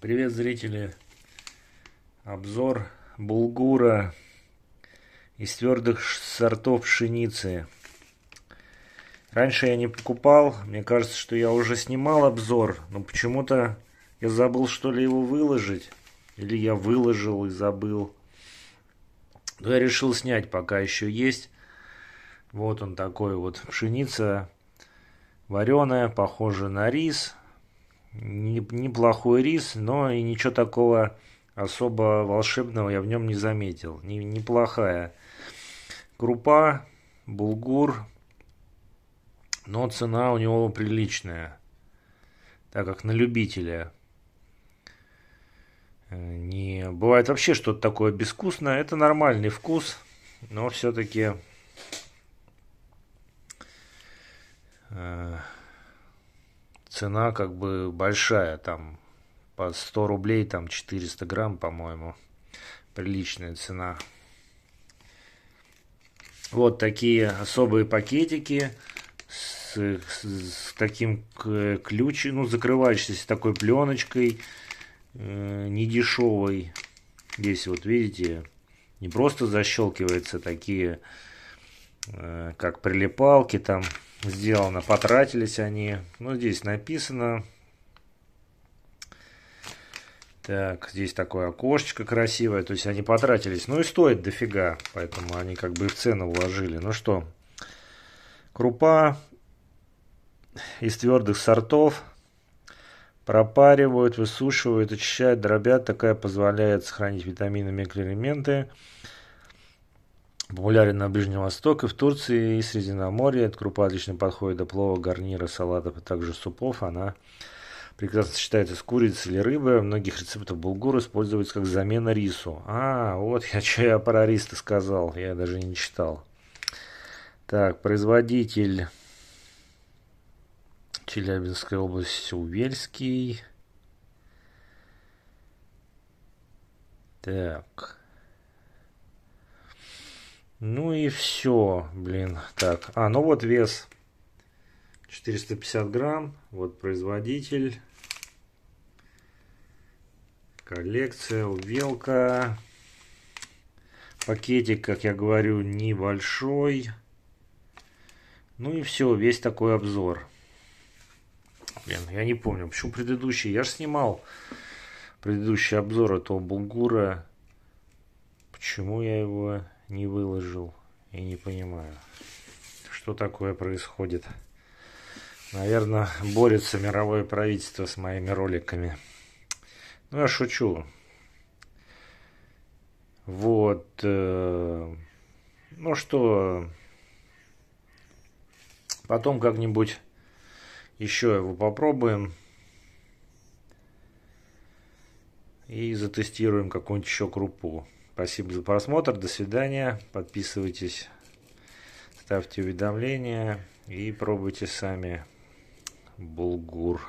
Привет, зрители! Обзор булгура из твердых сортов пшеницы. Раньше я не покупал, мне кажется, что я уже снимал обзор, но почему-то я забыл, что ли, его выложить. Или я выложил и забыл. Но я решил снять, пока еще есть. Вот он такой вот. Пшеница вареная, похожа на рис неплохой рис, но и ничего такого особо волшебного я в нем не заметил. Не, неплохая крупа, булгур, но цена у него приличная, так как на любителя. Э, не бывает вообще что-то такое безвкусное, это нормальный вкус, но все-таки э, цена как бы большая, там по 100 рублей, там 400 грамм, по-моему, приличная цена. Вот такие особые пакетики с, с, таким ключом, ну, закрывающейся такой пленочкой, э, недешевой. Здесь вот видите, не просто защелкивается такие, э, как прилипалки там, сделано, потратились они. Ну, здесь написано. Так, здесь такое окошечко красивое, то есть они потратились. Ну и стоит дофига, поэтому они как бы в цену вложили. Ну что, крупа из твердых сортов пропаривают, высушивают, очищают, дробят. Такая позволяет сохранить витамины, микроэлементы Популярен на Ближнем Востоке, в Турции и Средиземноморье. Эта крупа отлично подходит до плова, гарнира, салатов, а также супов. Она прекрасно сочетается с курицей или рыбой. Многих рецептах булгур используется как замена рису. А, вот я что я про рис сказал, я даже не читал. Так, производитель Челябинская область, Увельский. Так. Ну и все, блин. Так, а, ну вот вес 450 грамм. Вот производитель. Коллекция, увелка. Пакетик, как я говорю, небольшой. Ну и все, весь такой обзор. Блин, я не помню, почему предыдущий. Я же снимал предыдущий обзор этого булгура. Почему я его не выложил и не понимаю, что такое происходит. Наверное, борется мировое правительство с моими роликами. Ну, я шучу. Вот. Э, ну что, потом как-нибудь еще его попробуем. И затестируем какую-нибудь еще крупу. Спасибо за просмотр. До свидания. Подписывайтесь, ставьте уведомления и пробуйте сами булгур.